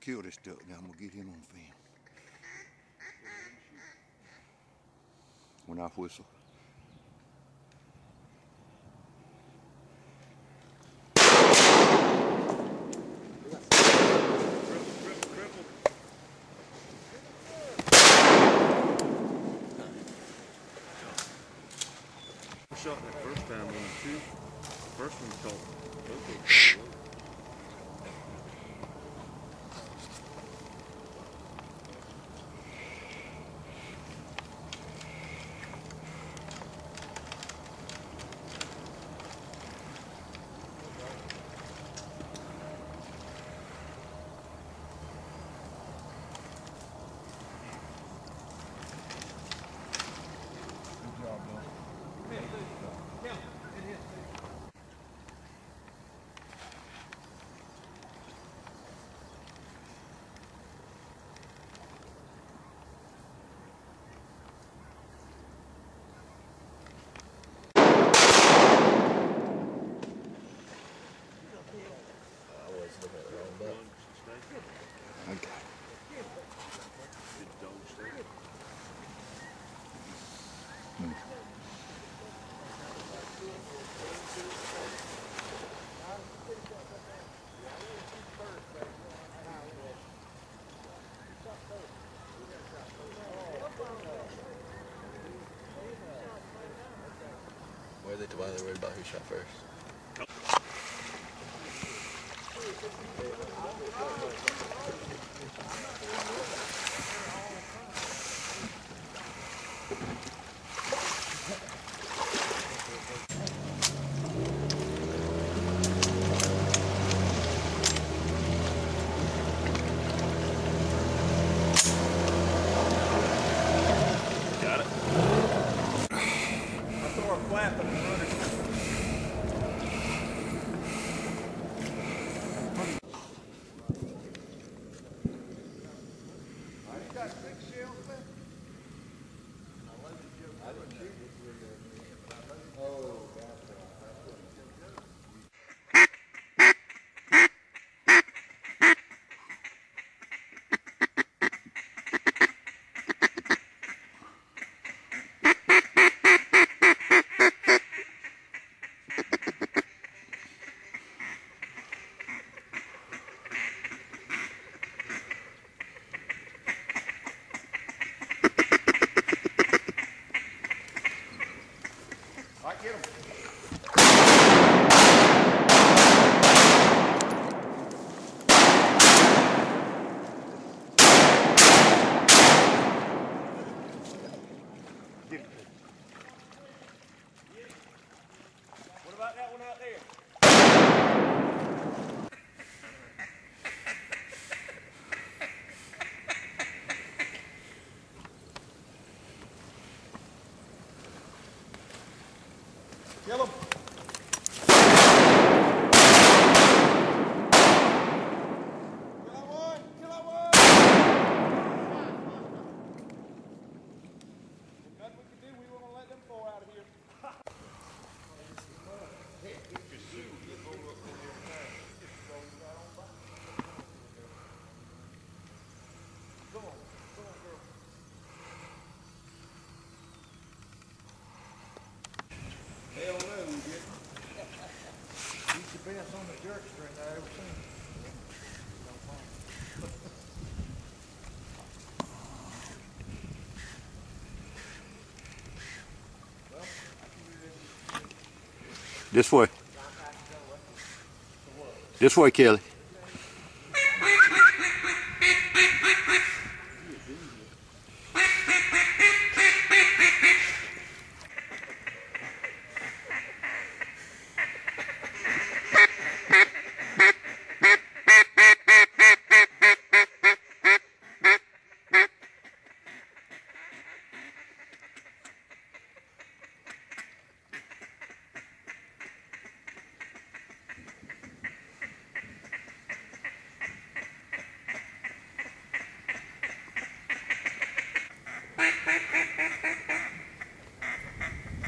kill this duck now. I'm gonna get him on film. When I whistle. Shot that first time on the two. First one caught. both Shh. I got it. Why are they, why are they worried about who shot first? On the jerk string I ever seen. This way. This way, Kelly.